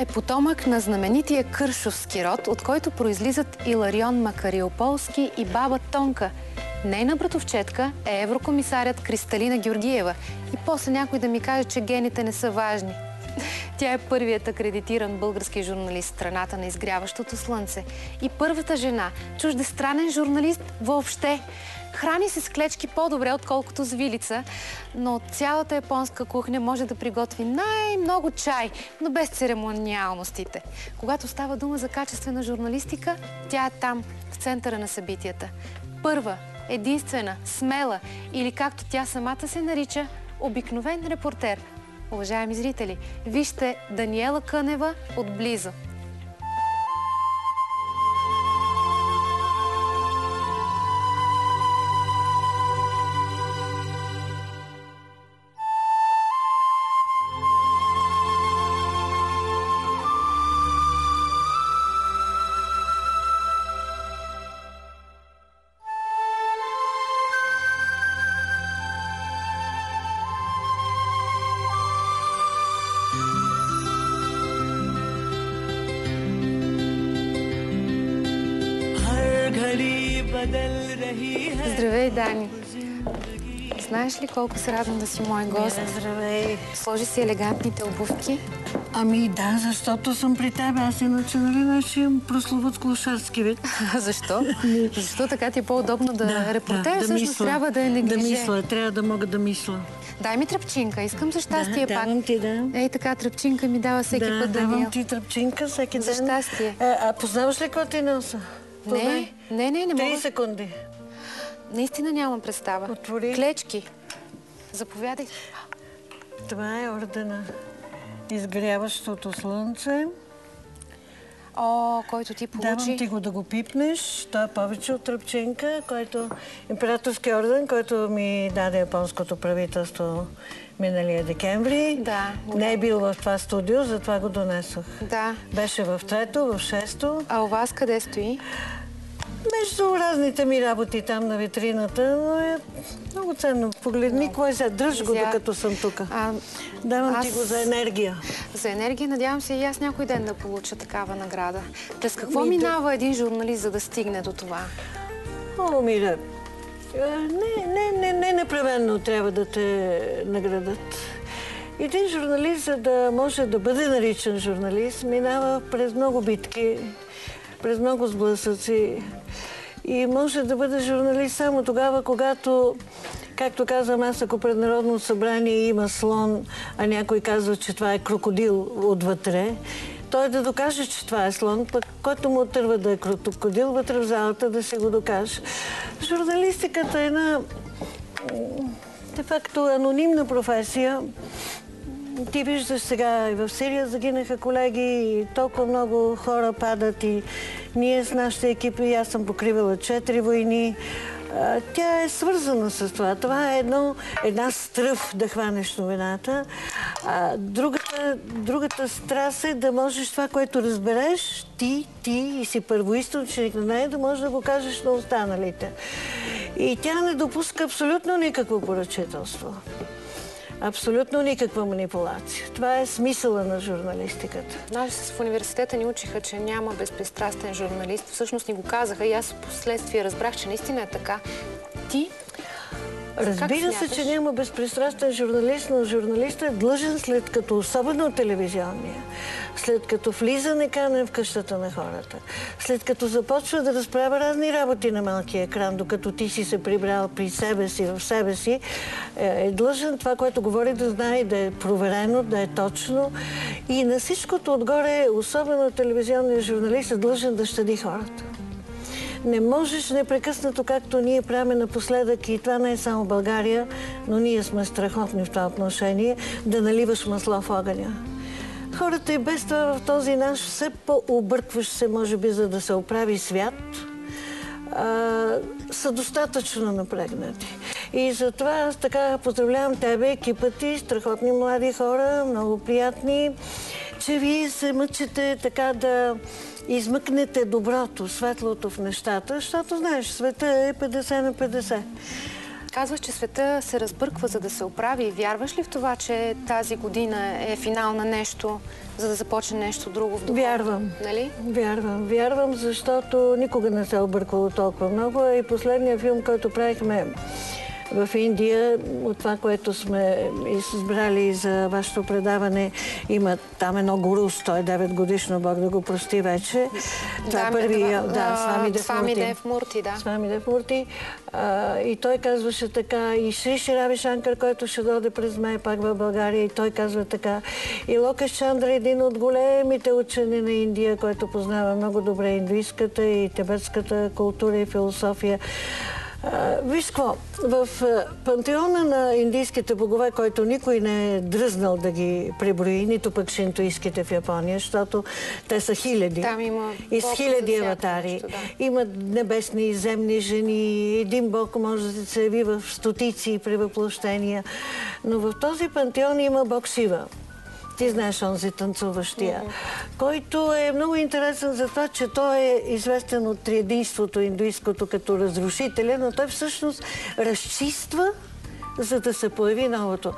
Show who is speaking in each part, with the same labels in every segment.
Speaker 1: Е потомък на знаменития Кършовски род, от който произлизат Иларион Макариополски и баба Тонка. Нейна братовчетка е еврокомисарят Кристалина Георгиева. И после някой да ми каже, че гените не са важни. Тя е първият акредитиран български журналист в страната на изгряващото слънце. И първата жена, чуждестранен журналист въобще. Храни се с клечки по-добре, отколкото с вилица, но цялата японска кухня може да приготви най-много чай, но без церемониалностите. Когато става дума за качествена журналистика, тя е там, в центъра на събитията. Първа, единствена, смела или както тя самата се нарича, обикновен репортер. Уважаеми зрители, вижте Даниела Кънева отблизо. Здравей, Дани! Знаеш ли колко се радвам да си мой гост?
Speaker 2: Здравей!
Speaker 1: Сложи си елегантните обувки.
Speaker 2: Ами да, защото съм при теб. Аз иначе, нали, наши имам прословът клошарски вид.
Speaker 1: Защо? Защо така ти е по-удобно да,
Speaker 2: Да,
Speaker 1: репортер?
Speaker 2: да, да
Speaker 1: всъщност
Speaker 2: мисля.
Speaker 1: трябва да е
Speaker 2: Да
Speaker 1: неглиже.
Speaker 2: мисля, трябва да мога да мисля.
Speaker 1: Дай ми тръпчинка, искам за щастие
Speaker 2: да,
Speaker 1: пак.
Speaker 2: давам ти, да.
Speaker 1: Ей така, тръпчинка ми дава всеки
Speaker 2: да,
Speaker 1: път
Speaker 2: давам
Speaker 1: Даниел.
Speaker 2: ти тръпчинка всеки
Speaker 1: За
Speaker 2: ден.
Speaker 1: щастие.
Speaker 2: А, а познаваш ли какво ти носа?
Speaker 1: Не, не, не, не
Speaker 2: Три
Speaker 1: мога.
Speaker 2: секунди.
Speaker 1: Наистина нямам представа.
Speaker 2: Отвори.
Speaker 1: Клечки. Заповядай.
Speaker 2: Това е ордена. Изгряващото слънце.
Speaker 1: О, който ти получи.
Speaker 2: Давам ти го да го пипнеш. Той е повече от тръпчинка, който императорски орден, който ми даде японското правителство миналия декември.
Speaker 1: Да.
Speaker 2: Не е бил в това студио, затова го донесох.
Speaker 1: Да.
Speaker 2: Беше в трето, в шесто.
Speaker 1: А у вас къде стои?
Speaker 2: Между разните ми работи там на витрината, но е много ценно. Погледни, кой се дръж го, докато съм тук.
Speaker 1: А,
Speaker 2: Давам ти
Speaker 1: аз-
Speaker 2: го за енергия.
Speaker 1: За енергия надявам се и аз някой ден да получа такава награда. През какво
Speaker 2: Ми, да.
Speaker 1: минава един журналист, за да стигне до това?
Speaker 2: О, Мира, е, не, не, не, не непременно трябва да те наградат. Един журналист, за да може да бъде наричан журналист, минава през много битки, през много сблъсъци. И може да бъде журналист само тогава, когато, както казвам аз, ако пред Народно събрание има слон, а някой казва, че това е крокодил отвътре, той да докаже, че това е слон, пък който му отърва да е крокодил, вътре в залата да си го докаже. Журналистиката е една м, де-факто анонимна професия. Ти виждаш сега и в Сирия загинаха колеги и толкова много хора падат и ние с нашите екипи, аз съм покривала четири войни. Тя е свързана с това. Това е едно, една стръв да хванеш новината. А, другата, другата страст е да можеш това, което разбереш, ти, ти и си първоисточник на нея, да можеш да го кажеш на останалите. И тя не допуска абсолютно никакво поръчителство. Абсолютно никаква манипулация. Това е смисъла на журналистиката.
Speaker 1: Нас в университета ни учиха, че няма безпристрастен журналист. Всъщност ни го казаха и аз в последствие разбрах, че наистина е така. Ти
Speaker 2: Разбира се, че няма безпристрастен журналист, но журналистът е длъжен след като, особено телевизионния, след като влиза неканен в къщата на хората, след като започва да разправя разни работи на малкия екран, докато ти си се прибрал при себе си, в себе си, е е длъжен това, което говори да знае, да е проверено, да е точно. И на всичкото отгоре, особено телевизионният журналист е длъжен да щади хората. Не можеш непрекъснато, както ние правим напоследък, и това не е само България, но ние сме страхотни в това отношение, да наливаш масло в огъня. Хората и без това в този наш все по-объркващ се, може би, за да се оправи свят, а, са достатъчно напрегнати. И затова аз така поздравлявам тебе, екипа ти, страхотни млади хора, много приятни, че вие се мъчите така да измъкнете доброто, светлото в нещата, защото знаеш, света е 50 на 50.
Speaker 1: Казваш, че света се разбърква, за да се оправи. Вярваш ли в това, че тази година е финал на нещо, за да започне нещо друго в духовно?
Speaker 2: Вярвам.
Speaker 1: Нали?
Speaker 2: Вярвам. Вярвам, защото никога не се е обърквало толкова много. И последния филм, който правихме в Индия, от това, което сме избрали за вашето предаване, има там едно гуру, 109 годишно, Бог да го прости вече. Това е първия, да, Свами Дев
Speaker 1: Свами
Speaker 2: Мурти.
Speaker 1: Дев Мурти, да.
Speaker 2: Свами Дев Мурти. А, и той казваше така, и Шри Ширави Шанкар, който ще дойде през май пак в България, и той казва така. И Локаш Чандра е един от големите учени на Индия, който познава много добре индуистката и тибетската култура и философия. Виж какво, в пантеона на индийските богове, който никой не е дръзнал да ги преброи, нито пък шинтуистките в Япония, защото те са хиляди.
Speaker 1: Там има
Speaker 2: и с хиляди аватари.
Speaker 1: нещо, да.
Speaker 2: Има небесни и земни жени. Един бог може да се яви в стотици превъплъщения. Но в този пантеон има бог Шива. Ти знаеш онзи танцуващия, който е много интересен за това, че той е известен от триединството индуистското като разрушителя, но той всъщност разчиства за да се появи новото.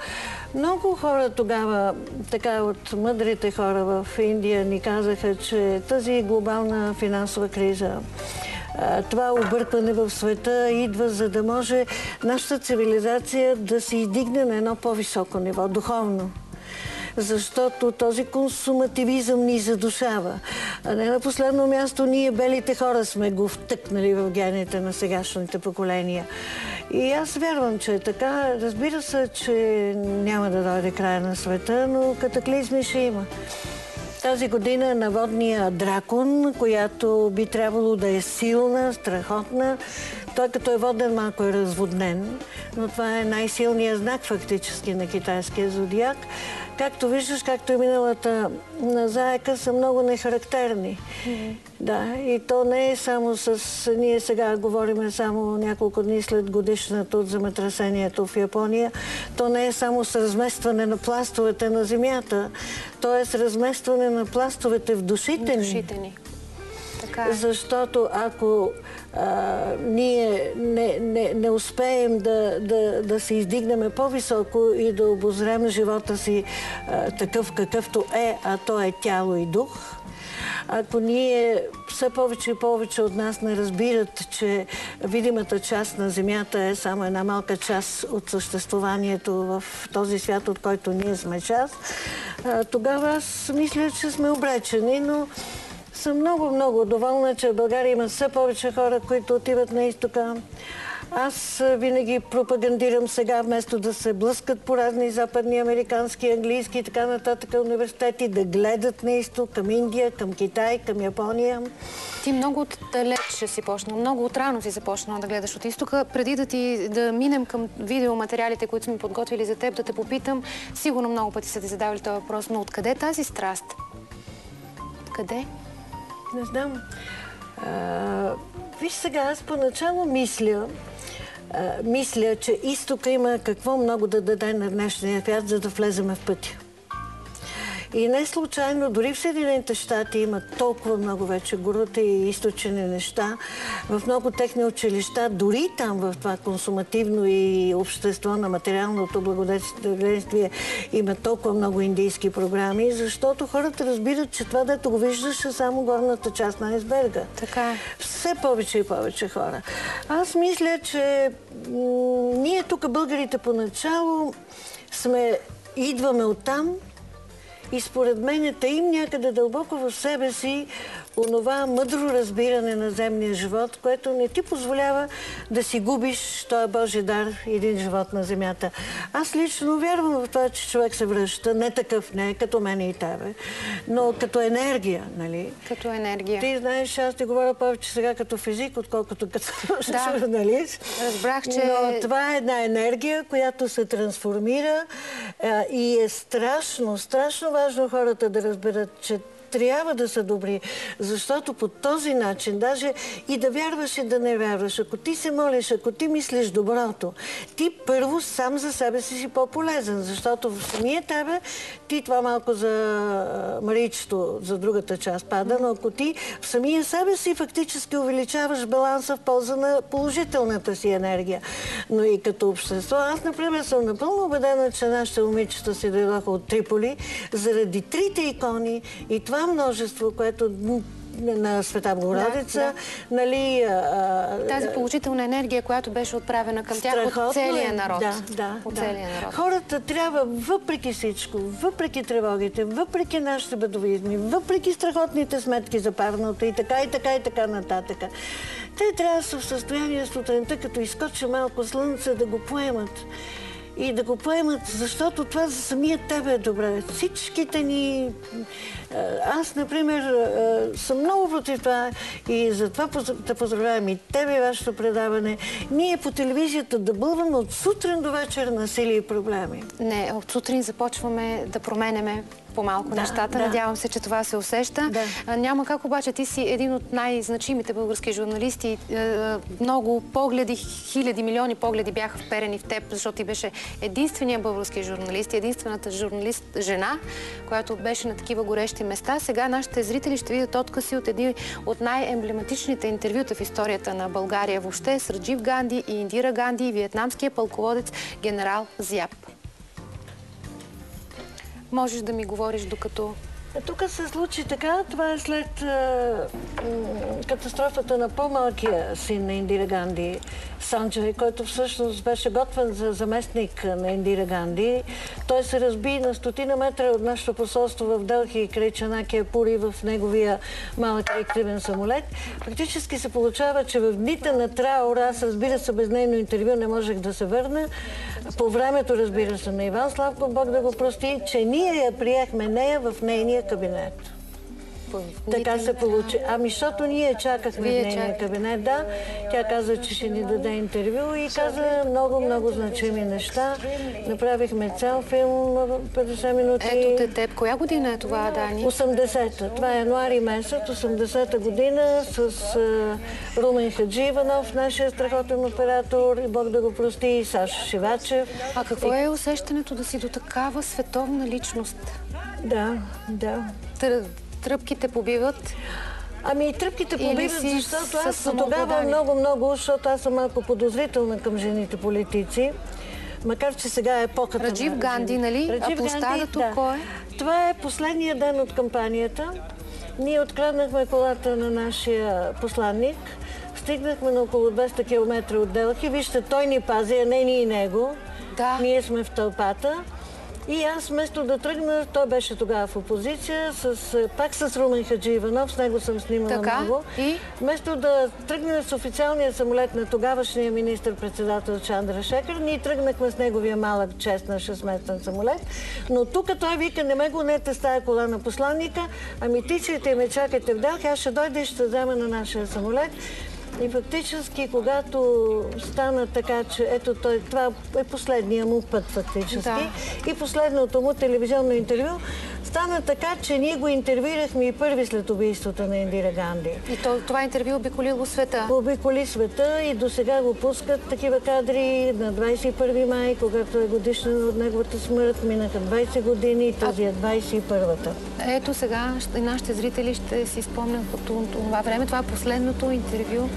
Speaker 2: Много хора тогава, така от мъдрите хора в Индия ни казаха, че тази глобална финансова криза, това объркване в света идва, за да може нашата цивилизация да се издигне на едно по-високо ниво, духовно защото този консумативизъм ни задушава. А не на последно място, ние белите хора сме го втъкнали в гените на сегашните поколения. И аз вярвам, че е така. Разбира се, че няма да дойде края на света, но катаклизми ще има. Тази година на водния дракон, която би трябвало да е силна, страхотна. Той като е воден малко е разводнен, но това е най-силният знак фактически на китайския зодиак. Както виждаш, както и миналата на заека, са много нехарактерни. Да, и то не е само с... Ние сега говорим само няколко дни след годишната от земетресението в Япония. То не е само с разместване на пластовете на земята. То е с разместване на пластовете в душите ни.
Speaker 1: Душите ни. Така е.
Speaker 2: Защото ако а, ние не, не, не успеем да, да, да се издигнем по-високо и да обозрем живота си а, такъв какъвто е, а то е тяло и дух, ако ние все повече и повече от нас не разбират, че видимата част на Земята е само една малка част от съществуванието в този свят, от който ние сме част, тогава аз мисля, че сме обречени, но съм много, много доволна, че в България има все повече хора, които отиват на изтока. Аз винаги пропагандирам сега, вместо да се блъскат по разни западни, американски, английски и така нататък университети, да гледат на изток, към Индия, към Китай, към Япония.
Speaker 1: Ти много далеч си почнал, много отрано си започнал да гледаш от изтока. Преди да ти да минем към видеоматериалите, които сме подготвили за теб, да те попитам, сигурно много пъти са ти задавали този въпрос, но откъде тази страст? Къде?
Speaker 2: Не знам. А, виж сега, аз поначало мисля, а, мисля, че изтока има какво много да даде на днешния свят, за да влеземе в пътя. И не случайно, дори в Съединените щати има толкова много вече гурута и източени неща. В много техни училища, дори там в това консумативно и общество на материалното благодетелствие има толкова много индийски програми, защото хората разбират, че това, дето го виждаш, е само горната част на айсберга.
Speaker 1: Така е.
Speaker 2: Все повече и повече хора. Аз мисля, че ние тук, българите, поначало сме, идваме оттам, и според мен е таим някъде дълбоко в себе си онова мъдро разбиране на земния живот, което не ти позволява да си губиш този Божи дар един живот на земята. Аз лично вярвам в това, че човек се връща, не такъв не, като мен и тебе, но като енергия, нали?
Speaker 1: Като енергия.
Speaker 2: Ти знаеш, аз ти говоря повече сега като физик, отколкото като
Speaker 1: Да.
Speaker 2: журналист.
Speaker 1: Разбрах, че-
Speaker 2: Но това е една енергия, която се трансформира а, и е страшно, страшно важно хората да разберат, че трябва да са добри, защото по този начин, даже и да вярваш и да не вярваш, ако ти се молиш, ако ти мислиш доброто, ти първо сам за себе си си по-полезен, защото в самия тебе ти това малко за Маричето, за другата част пада, но ако ти в самия себе си фактически увеличаваш баланса в полза на положителната си енергия. Но и като общество, аз, например, съм напълно убедена, че нашите момичета си дойдоха от Триполи заради трите икони и това множество, което на Света Богородица,
Speaker 1: Да,
Speaker 2: нали... а,
Speaker 1: Тази положителна енергия, която беше отправена към тях от
Speaker 2: Страхотно
Speaker 1: целия
Speaker 2: е.
Speaker 1: народ.
Speaker 2: Да, да,
Speaker 1: от
Speaker 2: да.
Speaker 1: целия народ.
Speaker 2: Хората трябва, въпреки всичко, въпреки тревогите, въпреки нашите бедовизми, въпреки страхотните сметки за парното и така, и така, и така нататък, те трябва да са в състояние сутринта, като изкочи малко слънце, да го поемат. И да го поемат, защото това за самия тебе е добре. Всичките ни... Аз, например, съм много против това и затова да поздравявам и тебе и вашето предаване. Ние по телевизията да бълваме от сутрин до вечер насилие и проблеми.
Speaker 1: Не, от сутрин започваме да променяме по-малко
Speaker 2: Да,
Speaker 1: нещата.
Speaker 2: да.
Speaker 1: Надявам се, че това се усеща.
Speaker 2: Да.
Speaker 1: А, Няма как обаче, ти си един от най-значимите български журналисти. Е, Много погледи, хиляди, милиони погледи бяха вперени в теб, защото ти беше единствения български журналист единствената журналист жена, която беше на такива горещи места. Сега нашите зрители ще видят откъси от едни от най-емблематичните интервюта в историята на България въобще с Раджив Ганди и Индира Ганди и виетнамския пълководец генерал Зяб. Можеш да ми говориш докато...
Speaker 2: Е, Тук се случи така, това е след м, катастрофата на по-малкия син на Индира Ганди, Санджай, който всъщност беше готвен за заместник на Индира Ганди. Той се разби на стотина метра от нашето посолство в Делхи край Чанакия Пури в неговия малък реактивен самолет. Фактически се получава, че в дните на траур, аз разбира се без нейно интервю не можех да се върна, по времето, разбира се, на Иван Славко, Бог да го прости, че ние я приехме нея в нейния кабинет. Така се получи. Ами, защото ние чакахме
Speaker 1: Вие
Speaker 2: нейния кабинет, да. Тя каза, че ще ни даде интервю и каза много, много значими неща. Направихме цял филм 50 минути.
Speaker 1: Ето те теб. Коя година е това, Дани?
Speaker 2: 80-та. Това е януари месец, 80-та година с а, Румен Хадживанов, нашия страхотен оператор, и Бог да го прости, и Сашо Шивачев.
Speaker 1: А какво е усещането да си до такава световна личност?
Speaker 2: Да, да.
Speaker 1: Тр- Тръпките побиват.
Speaker 2: Ами и тръпките побиват, защото аз тогава
Speaker 1: самообладание?
Speaker 2: много, много, защото аз съм малко подозрителна към жените политици. Макар, че сега е епохата
Speaker 1: Раджив
Speaker 2: на
Speaker 1: Ганди, нали? А
Speaker 2: Раджив
Speaker 1: площадът
Speaker 2: Ганди,
Speaker 1: кой е?
Speaker 2: Това е последния ден от кампанията. Ние откраднахме колата на нашия посланник. Стигнахме на около 200 км от Делхи. Вижте, той ни пази, а не ние и него.
Speaker 1: Да.
Speaker 2: Ние сме в тълпата. И аз вместо да тръгна, той беше тогава в опозиция, с, е, пак с Румен Хаджи Иванов, с него съм снимала
Speaker 1: Така,
Speaker 2: много.
Speaker 1: и?
Speaker 2: Вместо да тръгнем с официалния самолет на тогавашния министр-председател Чандра Шекер, ние тръгнахме с неговия малък чест на 6-местен самолет. Но тук той вика, не ме гонете с тая кола на посланника, ами тичайте и ме чакайте в Делхи, аз ще дойда и ще взема на нашия самолет. И фактически, когато стана така, че ето той, това е последния му път фактически,
Speaker 1: Да.
Speaker 2: и последното му телевизионно интервю, стана така, че ние го интервюирахме и първи след убийството на Индира Ганди.
Speaker 1: И то, това интервю обиколило света.
Speaker 2: Обиколи света и до сега го пускат такива кадри на 21 май, когато е годишна от неговата смърт. Минаха 20 години и този е 21-та.
Speaker 1: Ето сега нашите зрители ще си спомнят по това- време. Това е последното интервю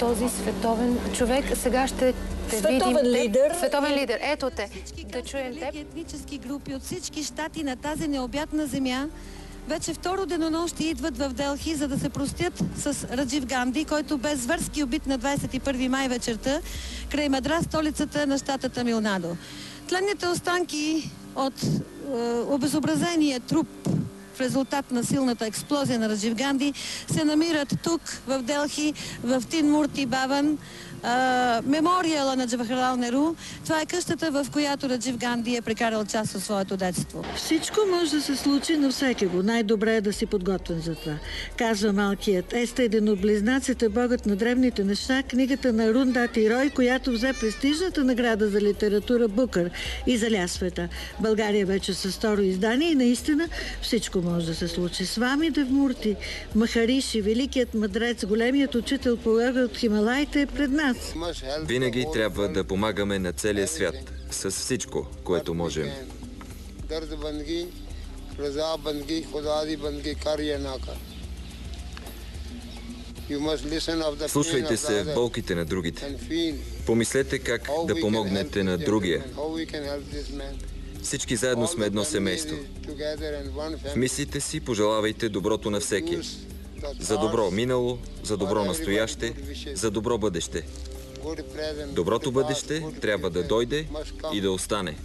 Speaker 1: този световен човек. Сега ще те
Speaker 2: Световен
Speaker 1: видим.
Speaker 2: лидер.
Speaker 1: Световен лидер. Ето те.
Speaker 3: Всички
Speaker 1: Да чуем теб.
Speaker 3: етнически групи от всички щати на тази необятна земя вече второ денонощи идват в Делхи, за да се простят с Раджив Ганди, който бе зверски убит на 21 май вечерта край Мадрас, столицата на щата Тамилнадо. Тленните останки от е, обезобразения труп в резултат на силната експлозия на Раджив Ганди се намират тук, в Делхи, в Тин Мурти Баван, мемориала на Джавахарлал Неру. Това е къщата, в която Раджив Ганди е прекарал част от своето детство.
Speaker 2: Всичко може да се случи на всеки го. Най-добре е да си подготвен за това. Казва малкият. Еста един от близнаците, богът на древните неща, книгата на Рундати Рой, която взе престижната награда за литература Букър и заля света. България вече с второ издание и наистина всичко може да се случи. С вами Девмурти, Махариши, великият мъдрец, големият учител по от Хималаите е пред нас нас.
Speaker 4: Винаги трябва да помагаме на целия свят, с всичко, което можем. Слушайте се в болките на другите. Помислете как да помогнете на другия. Всички заедно сме едно семейство. В мислите си пожелавайте доброто на всеки. За добро минало, за добро настояще, за добро бъдеще. Доброто бъдеще трябва да дойде и да остане.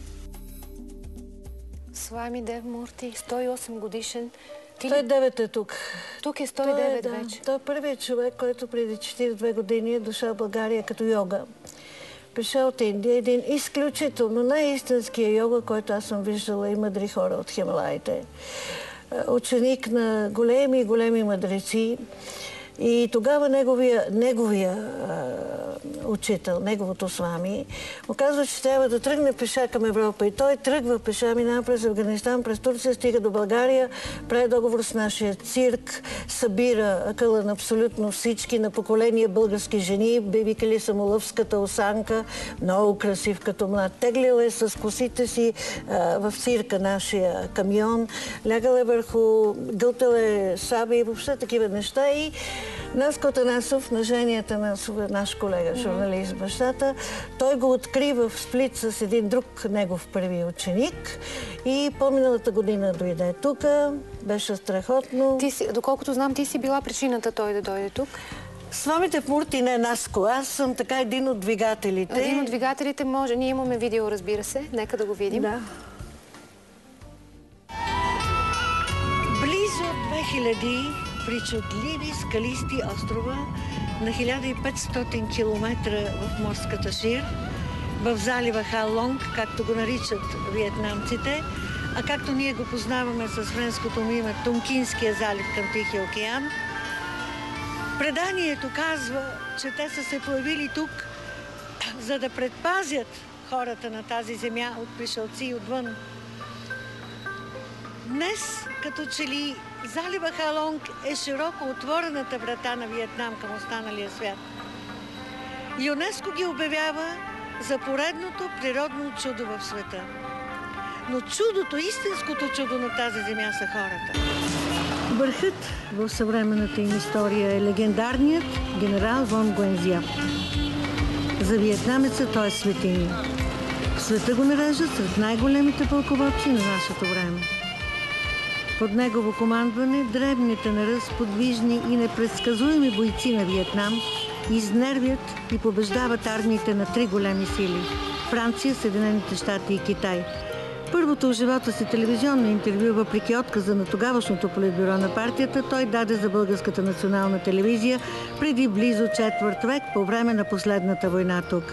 Speaker 1: С вами Дев Мурти, 108 годишен. Ти
Speaker 2: Той
Speaker 1: ли...
Speaker 2: 9 е тук.
Speaker 1: Тук е
Speaker 2: Той
Speaker 1: 109
Speaker 2: е, да,
Speaker 1: вече.
Speaker 2: той е първият човек, който преди 42 години е дошъл в България като йога. Пришъл от Индия, един изключително най-истинския йога, който аз съм виждала и мъдри хора от Хималаите. Ученик на големи, големи мъдреци. И тогава неговия, неговия учител, неговото свами, му казва, че трябва да тръгне пеша към Европа. И той тръгва пеша, минава през Афганистан, през Турция, стига до България, прави договор с нашия цирк, събира акъла на абсолютно всички, на поколения български жени, би викали са му лъвската осанка, много красив като млад. Теглил е с косите си а, в цирка нашия камион, лягал е върху, гълтал е саби и въобще такива неща. И Наско Танасов, на женията на наш колега, журналист бащата, той го открива в сплит с един друг негов първи ученик и по-миналата година дойде тук, беше страхотно.
Speaker 1: Ти си, доколкото знам, ти си била причината той да дойде тук.
Speaker 2: С вамите в Мурти не е Наско, аз съм така един от двигателите.
Speaker 1: Един от двигателите може. Ние имаме видео, разбира се. Нека да го видим.
Speaker 2: Да. Близо 2000 причудливи скалисти острова на 1500 км в морската шир, в залива Халонг, както го наричат виетнамците, а както ние го познаваме с френското му име Тункинския залив към Тихия океан. Преданието казва, че те са се появили тук, за да предпазят хората на тази земя от пришелци отвън. Днес, като че ли залива Халонг е широко отворената врата на Виетнам към останалия свят. ЮНЕСКО ги обявява за поредното природно чудо в света. Но чудото, истинското чудо на тази земя са хората. Върхът в съвременната им история е легендарният генерал Вон Гуензяп. За виетнамеца той е светиня. В света го нареждат сред най-големите пълководци на нашето време. Под негово командване древните на ръст, подвижни и непредсказуеми бойци на Виетнам изнервят и побеждават армиите на три големи сили – Франция, Съединените щати и Китай. Първото в живота си телевизионно интервю, въпреки отказа на тогавашното политбюро на партията, той даде за Българската национална телевизия преди близо четвърт век по време на последната война тук.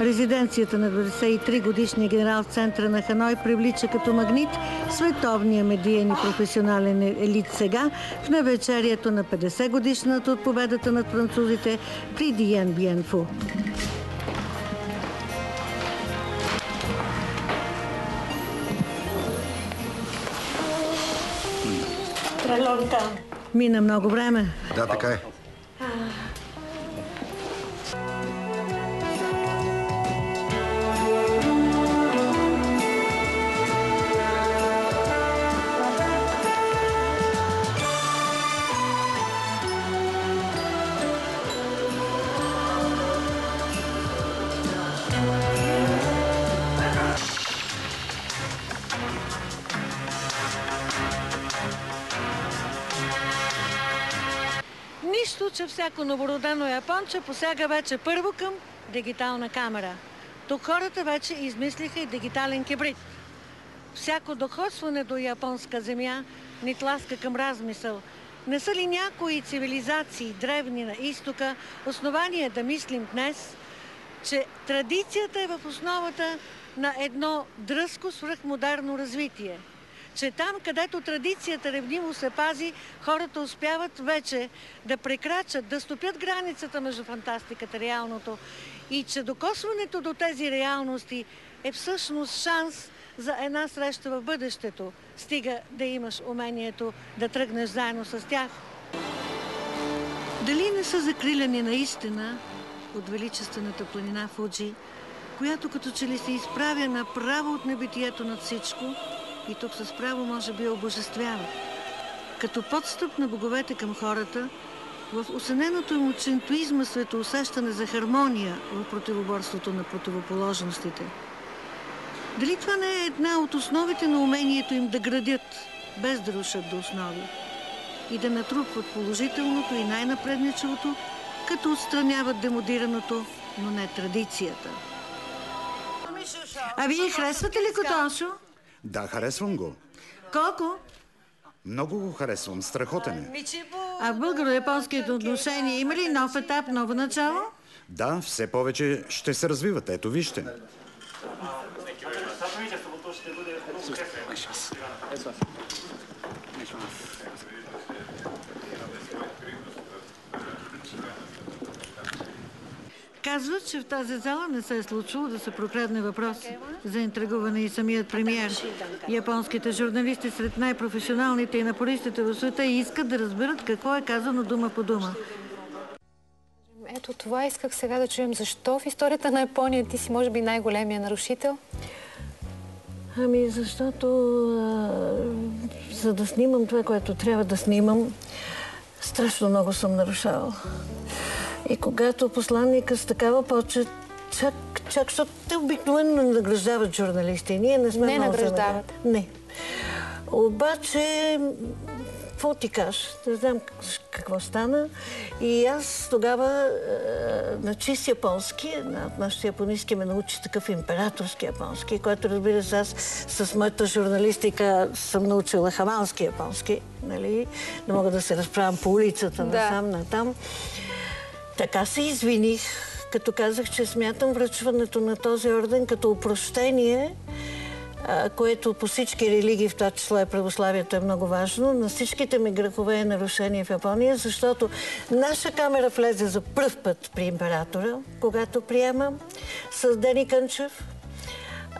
Speaker 2: Резиденцията на 23 годишния генерал в центъра на Ханой привлича като магнит световния медиен и професионален елит сега в навечерието на 50 годишната от победата над французите при Диен Биенфу. Мина много време.
Speaker 5: Да, така е.
Speaker 2: Всяко новородено японче посяга вече първо към дигитална камера. Тук хората вече измислиха и дигитален кибрид. Всяко дохосване до японска земя ни тласка към размисъл. Не са ли някои цивилизации, древни на изтока, основание да мислим днес, че традицията е в основата на едно дръзко свръхмодерно развитие. Че там, където традицията ревниво се пази, хората успяват вече да прекрачат, да стопят границата между фантастиката и реалното. И че докосването до тези реалности е всъщност шанс за една среща в бъдещето. Стига да имаш умението да тръгнеш заедно с тях. Дали не са закриляни наистина от величествената планина Фуджи, която като че ли се изправя направо от небитието над всичко и тук с право може би обожествява. Като подстъп на боговете към хората, в осъненото им от шинтуизма светоусещане за хармония в противоборството на противоположностите. Дали това не е една от основите на умението им да градят, без да рушат до основи? и да натрупват положителното и най-напредничевото, като отстраняват демодираното, но не традицията. А вие харесвате ли Котошо?
Speaker 5: Да, харесвам го.
Speaker 2: Колко?
Speaker 5: Много го харесвам. Страхотен е.
Speaker 2: А в българо-японските отношения има ли нов етап, ново начало?
Speaker 5: Да, все повече ще се развиват. Ето, вижте.
Speaker 2: Казват, че в тази зала не се е случило да се прокрадне въпрос за интригуване и самият премиер. Японските журналисти сред най-професионалните и напористите в света искат да разберат какво е казано дума по дума.
Speaker 1: Ето това исках сега да чуем. Защо в историята на Япония ти си може би най-големия нарушител?
Speaker 2: Ами, защото а, за да снимам това, което трябва да снимам, страшно много съм нарушавала. И когато посланника с такава почет, чак, чак, защото те обикновено награждават журналисти. Ние не сме
Speaker 1: Не награждават.
Speaker 2: Не. Обаче, какво ти кажа? Не знам какво стана. И аз тогава е, на чист японски, една от нашите японистки ме научи такъв императорски японски, който разбира се аз с моята журналистика съм научила хамански японски, нали? Не мога да се разправям по улицата
Speaker 1: Да.
Speaker 2: насам, натам. Така се извиних, като казах, че смятам връчването на този орден като опрощение, а, което по всички религии, в това число и православието, е много важно, на всичките ми грехове и нарушения в Япония, защото наша камера влезе за пръв път при императора, когато приема, с Дени Кънчев.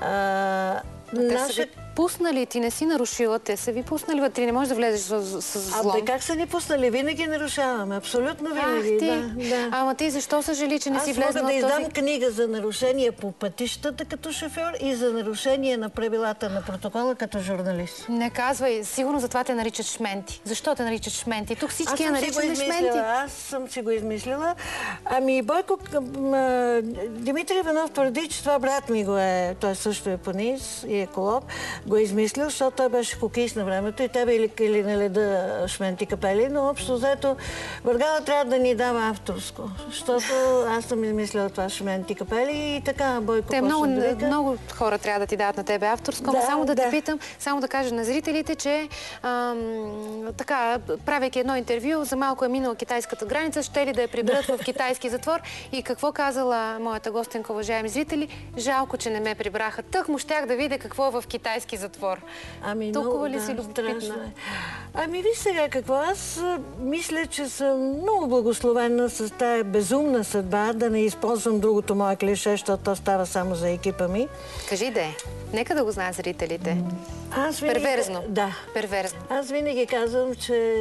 Speaker 2: А, наша
Speaker 1: пуснали, ти не си нарушила, те са ви пуснали вътре, не можеш да влезеш с, с злом.
Speaker 2: бе, как са ни пуснали? Винаги нарушаваме. Абсолютно винаги.
Speaker 1: Ах ти!
Speaker 2: Да, да.
Speaker 1: Ама ти защо съжали, че не
Speaker 2: Аз
Speaker 1: си
Speaker 2: мога
Speaker 1: влезнала
Speaker 2: да
Speaker 1: в
Speaker 2: издам
Speaker 1: този...
Speaker 2: книга за нарушения по пътищата като шофьор и за нарушение на правилата на протокола като журналист.
Speaker 1: Не казвай, сигурно затова те наричат шменти. Защо те наричат шменти? Тук
Speaker 2: Аз
Speaker 1: всички я наричаме шменти.
Speaker 2: Аз съм си го измислила. Ами Бойко Димитър Иванов твърди, че това брат ми го е, той също е панист и еколог, го е измислил, защото той беше хокеист на времето и те били или на леда шменти капели, но общо взето Въргала трябва да ни дава авторско, защото аз съм измислила това шменти капели и така Бойко
Speaker 1: Те много,
Speaker 2: да вика.
Speaker 1: много хора трябва да ти дадат на тебе авторско, но
Speaker 2: Да,
Speaker 1: само да,
Speaker 2: да.
Speaker 1: те питам, само да кажа на зрителите, че ам, така, правейки едно интервю, за малко е минала китайската граница, ще ли да я приберат в китайски затвор и какво казала моята гостенка, уважаеми зрители? Жалко, че не ме прибраха. Тък му щях да видя какво е в китайски затвор.
Speaker 2: Ами,
Speaker 1: Толкова
Speaker 2: много,
Speaker 1: ли
Speaker 2: да,
Speaker 1: си любопитна?
Speaker 2: е. Ами виж сега какво. Аз мисля, че съм много благословена с тая безумна съдба, да не използвам другото мое клише, защото то става само за екипа ми.
Speaker 1: Кажи де. Нека да го знаят зрителите.
Speaker 2: Аз винаги...
Speaker 1: Перверзно.
Speaker 2: Да.
Speaker 1: Перверзно.
Speaker 2: Аз винаги казвам, че...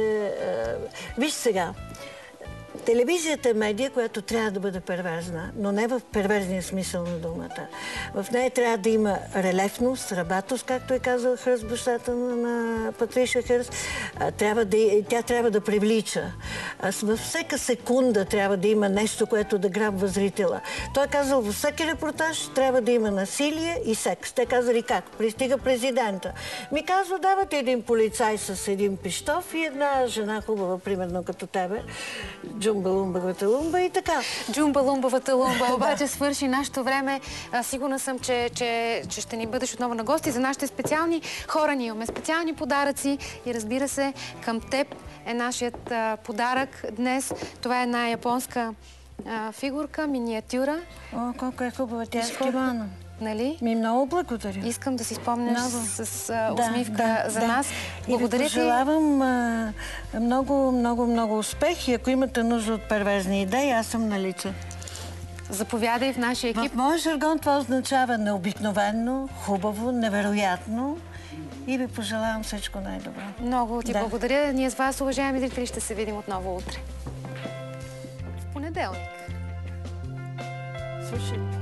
Speaker 2: Виж сега, Телевизията е медия, която трябва да бъде перверзна, но не в перверзния смисъл на думата. В нея трябва да има релефност, рабатост, както е казал Хърс, бащата на, Патриша Хърс. Трябва да, тя трябва да привлича. Във всяка секунда трябва да има нещо, което да грабва зрителя. Той е казал, във всеки репортаж трябва да има насилие и секс. Те казали как? Пристига президента. Ми казва, давате един полицай с един пиштов и една жена хубава, примерно като тебе. Джумба, лумба, гваталумба и така.
Speaker 1: Джумба, лумба, обаче свърши нашето време. Сигурна съм, че, че, че ще ни бъдеш отново на гости. За нашите специални хора ние имаме специални подаръци и разбира се, към теб е нашият а, подарък днес. Това е една японска а, фигурка, миниатюра,
Speaker 2: О, колко е хубава тя е с кимоно.
Speaker 1: Нали?
Speaker 2: Ми много благодаря.
Speaker 1: Искам да си спомняш
Speaker 2: Много.
Speaker 1: с а, усмивка за нас.
Speaker 2: И
Speaker 1: Благодаря
Speaker 2: ви пожелавам а, много, много, много успех и ако имате нужда от первезни идеи, аз съм наличен.
Speaker 1: Заповядай в нашия екип.
Speaker 2: В моят жаргон това означава необикновено, хубаво, невероятно и ви пожелавам всичко най-добро.
Speaker 1: Много ти
Speaker 2: Да.
Speaker 1: благодаря. Ние с вас, уважаеми зрители, ще се видим отново утре. В понеделник.
Speaker 2: Слушайте.